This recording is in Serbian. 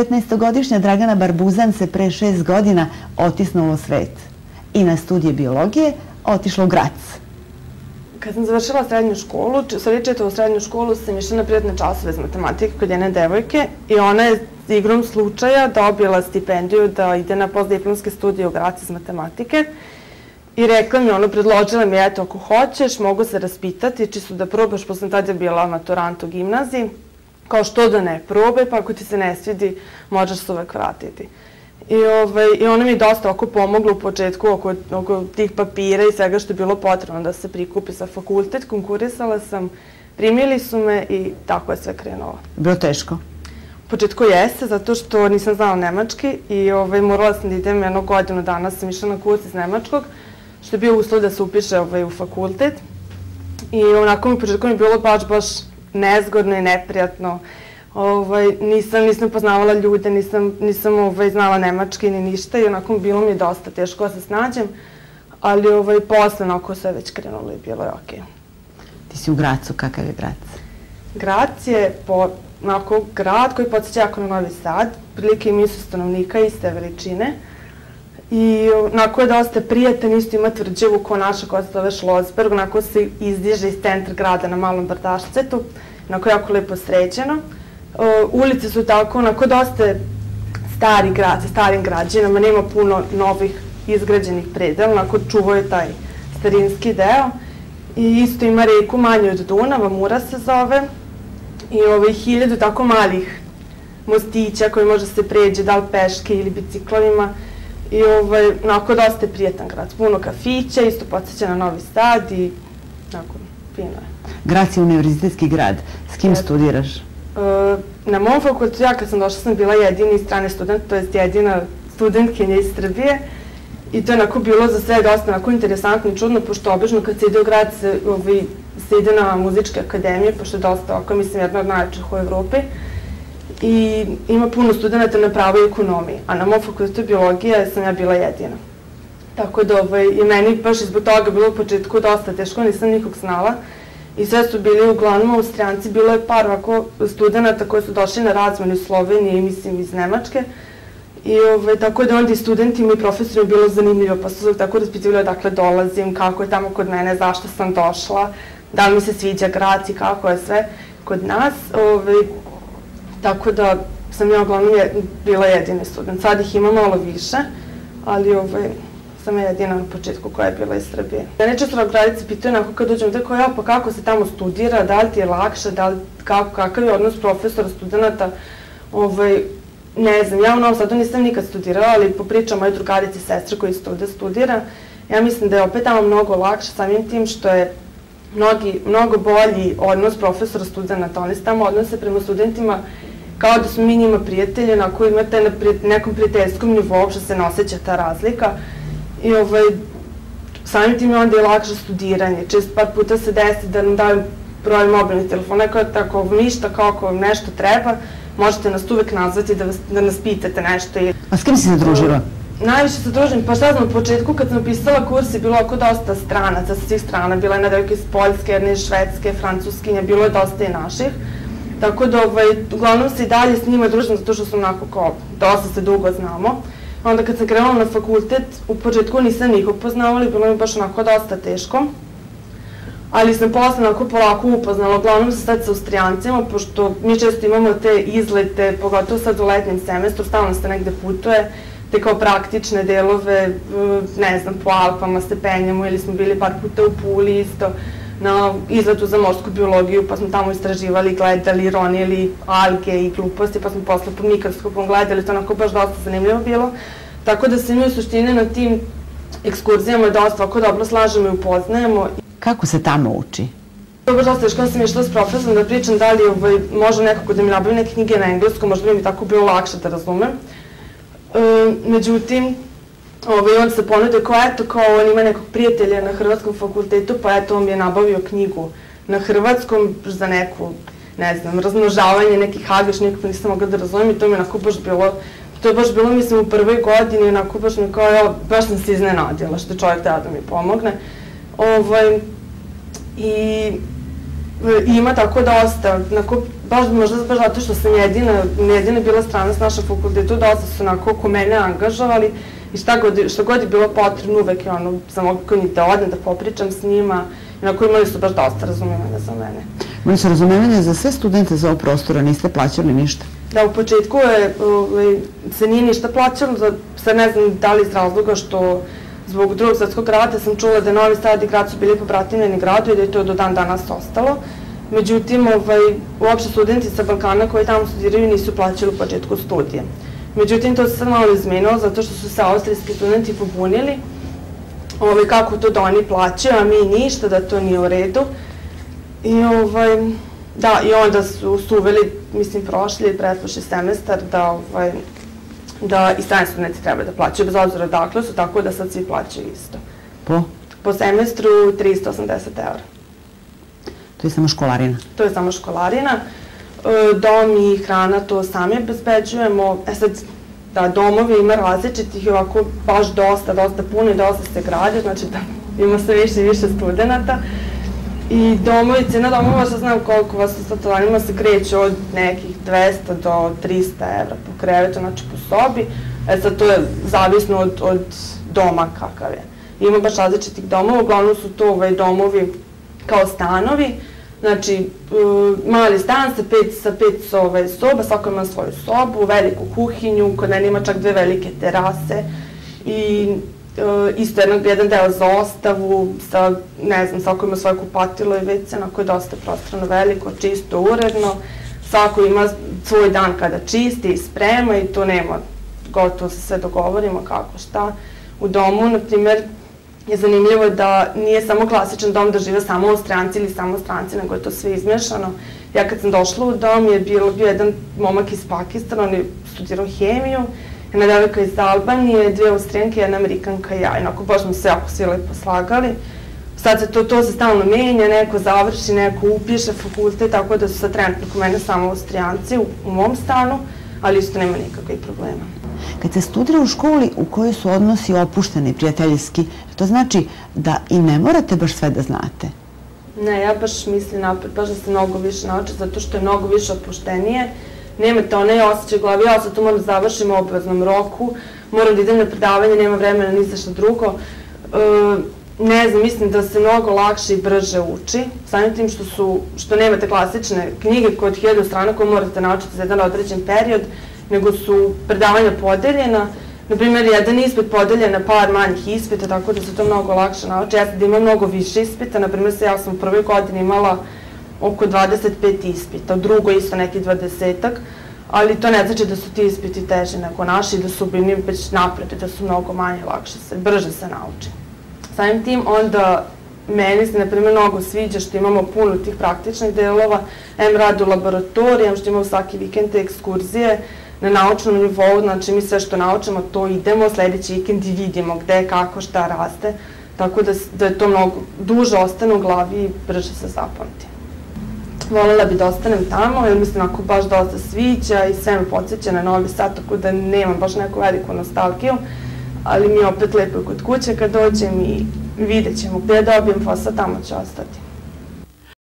15-godišnja Dragana Barbuzan se pre šest godina otisnula u svet i na studije biologije otišla u Grac. Kad sam završila srednju školu, sad je u srednju školu, sam išla na prijatne časove iz matematike kod jedne devojke i ona je igrom slučaja dobila stipendiju da ide na postdiplomske studije u Grac iz matematike i rekla mi, ono, predložila mi, eto, ako hoćeš, mogu se raspitati, čisto da probaš, posle tada bila maturant u gimnaziji, kao što da ne probe, pa ako ti se ne svidi, možeš se uvek vratiti. I, ovaj, I ona mi je dosta oko pomogla u početku oko, oko tih papira i svega što je bilo potrebno da se prikupi za fakultet. Konkurisala sam, primili su me i tako je sve krenulo. Bilo teško? U početku jeste, zato što nisam znala nemački i ovaj, morala sam da idem jednu godinu dana, sam išla na kurs iz nemačkog, što je bio uslov da se upiše ovaj, u fakultet. I onako mi u početku mi je bilo baš, baš nezgodno i neprijatno. Ovaj, nisam, nisam poznavala ljude, nisam, nisam ovaj, znala nemački ni ništa i onako bilo mi je dosta teško da se snađem, ali ovaj, posle onako sve već krenulo i bilo je okej. Okay. Ti si u Gracu, kakav je Grac? Grac je po, onako grad koji podsjeća jako na Novi Sad, prilike ima su stanovnika iste veličine i onako je dosta prijatan, isto ima tvrđevu ko naša koja se zove Šlozberg, onako se izdiže iz centra grada na malom Bardašcetu, onako jako lepo sređeno. ulice su tako, onako dosta stari grad, sa starim građanama, nema puno novih izgrađenih predela, onako čuvaju taj starinski deo. I isto ima reku manje od Dunava, Mura se zove, i ovaj, hiljadu tako malih mostića koji može se pređe, da li peške ili biciklovima. I ovaj, onako dosta je prijetan grad, puno kafića, isto podsjeća na Novi Sad i onako, fino je. Grac je univerzitetski grad. S kim Eto. studiraš? E, na mom fakultetu, ja kad sam došla sam bila jedini strane student, to je jedina studentkinja iz Srbije. I to je onako bilo za sve dosta onako interesantno i čudno, pošto obično kad se ide u grad se, ovaj, se ide na muzičke akademije, pošto je dosta oko, mislim, jedna od najjačih u Evropi. I ima puno studenta na pravo i ekonomiji, a na mom fakultetu biologije sam ja bila jedina. Tako da ovaj, i meni baš izbog toga bilo u početku dosta teško, nisam nikog znala. I sve su bili uglavnom austrijanci, bilo je par ovako studenta koji su došli na razmenu iz Slovenije i mislim iz Nemačke. I ovaj, tako da onda i studentima i profesorima bilo zanimljivo, pa su tako raspitivali odakle dolazim, kako je tamo kod mene, zašto sam došla, da li mi se sviđa grad i kako je sve kod nas. Ovaj, tako da sam ja uglavnom bila jedini student. Sad ih ima malo više, ali ovaj, sam ja jedina na početku koja je bila iz Srbije. Mene često na gradici pitaju onako kad uđem, tako ja, pa kako se tamo studira, da li ti je lakše, da li, kako, kakav je odnos profesora, studenta, ovaj, ne znam, ja u Novom Sadu nisam nikad studirala, ali po pričama moje drugarice i sestre koji isto ovde studira, ja mislim da je opet tamo mnogo lakše samim tim što je mnogi, mnogo bolji odnos profesora studenta, oni se tamo odnose prema studentima kao da smo mi njima prijatelji, onako imate na nekom prijateljskom nivou, uopšte se ne osjeća ta razlika. I ovaj, samim tim je onda je lakše studiranje. Čest par puta se desi da nam daju broj mobilnih telefona, kao tako ništa, kao ako vam nešto treba, možete nas uvek nazvati da, vas, da nas pitate nešto. A s kim si se družila? Najviše se družim, pa šta znam, u početku kad sam upisala kurs je bilo oko dosta stranaca sa svih strana, bila je jedna iz Poljske, jedna iz Švedske, Francuskinja, bilo je dosta i naših. Tako da, ovaj, uglavnom se i dalje s njima družim zato što sam onako kao, dosta se dugo znamo. Onda kad sam krenula na fakultet, u početku nisam nikog poznavali, bilo mi baš onako dosta teško. Ali sam posle onako polako upoznala, uglavnom se sad sa Austrijancima, pošto mi često imamo te izlete, pogotovo sad u letnjem semestru, stalno se negde putuje, te kao praktične delove, ne znam, po Alpama se penjamo ili smo bili par puta u Puli isto na izletu za morsku biologiju, pa smo tamo istraživali, gledali, ronili alge i gluposti, pa smo posle pod mikroskopom gledali, to onako baš dosta zanimljivo bilo. Tako da se mi u suštini na tim ekskurzijama dosta ovako dobro slažemo i upoznajemo. Kako se tamo uči? Dobro, dosta još kada sam išla s profesorom da pričam da li ovaj, može nekako da mi nabavi neke knjige na engleskom, možda bi mi tako bilo lakše da razumem. E, međutim, Ovaj, on se ponudio kao, eto, kao on ima nekog prijatelja na Hrvatskom fakultetu, pa eto, on mi je nabavio knjigu na Hrvatskom za neku, ne znam, razmnožavanje nekih hagaš, nekako nisam mogla da razumem i to mi je onako baš bilo, to je baš bilo, mislim, u prvoj godini, onako baš mi kao, evo, baš sam se iznenadila što čovjek treba da mi pomogne. Ovaj, I ima tako dosta, onako, baš možda baš zato što sam jedina, jedina bila strana s našem fakultetu, dosta su onako oko mene angažovali i šta god, šta god je bilo potrebno, uvek je ono, za mogu njih da odem, da popričam s njima, onako imali su baš dosta razumevanja za mene. Imali su razumevanja za sve studente za ovog prostora, niste plaćali ništa? Da, u početku je, ovaj, se nije ništa plaćalo, da, sad ne znam da li iz razloga što zbog drugog svetskog rata sam čula da Novi Sad i grad su bili pobratimljeni gradu i da je to do dan danas ostalo. Međutim, ovaj, uopšte studenti sa Balkana koji tamo studiraju nisu plaćali u početku studije. Međutim, to se sad malo izmenilo zato što su se austrijski studenti pobunili ovaj, kako to da oni plaćaju, a mi ništa, da to nije u redu. I ovaj, da, i onda su, su uveli, mislim, prošli ili pretprošli semestar da ovaj, da i strani studenti treba da plaćaju, bez obzira dakle su, tako da sad svi plaćaju isto. Po? Po semestru 380 eura. To je samo školarina? To je samo školarina. E, dom i hrana to sami obezbeđujemo. E sad, da, domovi ima različitih i ovako baš dosta, dosta puno i dosta se grade, znači da ima sve više i više studenta. I domovi, cena domova, što znam koliko vas u statovanima se kreće od nekih 200 do 300 evra po krevetu, znači po sobi. E sad to je zavisno od, od doma kakav je. Ima baš različitih domova, uglavnom su to ovaj, domovi kao stanovi, znači uh, mali stan sa pet, sa pet ovaj, soba, svako ima svoju sobu, veliku kuhinju, kod mene ima čak dve velike terase i uh, isto jedan, jedan deo za ostavu, sa, ne znam, svako ima svoje kupatilo i WC, onako je dosta prostrano veliko, čisto, uredno, svako ima svoj dan kada čisti i sprema i to nema, gotovo se sve dogovorimo kako šta. U domu, na primjer, je zanimljivo da nije samo klasičan dom da žive samo Austrijanci ili samo stranci, nego je to sve izmešano. Ja kad sam došla u dom je bilo, bio jedan momak iz Pakistana, on je studirao hemiju, jedna devojka iz Albanije, dve Austrijanke, jedna Amerikanka i ja. Inako, baš smo se jako svi lepo slagali. Sad se to, to se stalno menja, neko završi, neko upiše fakultet, tako da su sad trenutno kod mene samo Austrijanci u, u mom stanu, ali isto nema nikakvih problema. Kad se studira u školi u kojoj su odnosi opušteni, prijateljski, to znači da i ne morate baš sve da znate. Ne, ja baš mislim napred, baš da se mnogo više nauči, zato što je mnogo više opuštenije. Nemate onaj osjećaj u glavi, ja sad to moram da završim u obaveznom roku, moram da idem na predavanje, nema vremena ni za što drugo. E, ne znam, mislim da se mnogo lakše i brže uči, samim tim što, su, što nemate klasične knjige kod hiljadu strana koje morate naučiti za jedan određen period, nego su predavanja podeljena, na primjer, jedan ispit podeljen na par manjih ispita, tako da se to mnogo lakše nauči. Ja sam da imam mnogo više ispita, na primjer, ja sam u prvoj godini imala oko 25 ispita, u drugoj isto neki 20-ak, ali to ne znači da su ti ispiti teže nego naši, da su bili već napred, da su mnogo manje, lakše se, brže se nauči. Samim tim, onda meni se, na primjer, mnogo sviđa što imamo puno tih praktičnih delova, M rad u laboratorijama, što imamo svaki vikend te ekskurzije, na naučnom nivou, znači mi sve što naučimo to idemo, sledeći vikend i vidimo gde, kako, šta raste, tako da, da je to mnogo duže ostane u glavi i brže se zapamti. Volela bi da ostanem tamo, jer mislim ako baš dosta sviđa i sve me podsjeća na Novi Sad, tako da nemam baš neku veliku nostalgiju, ali mi je opet lepo kod kuće kad dođem i vidjet ćemo gde dobijem posao, tamo ću ostati.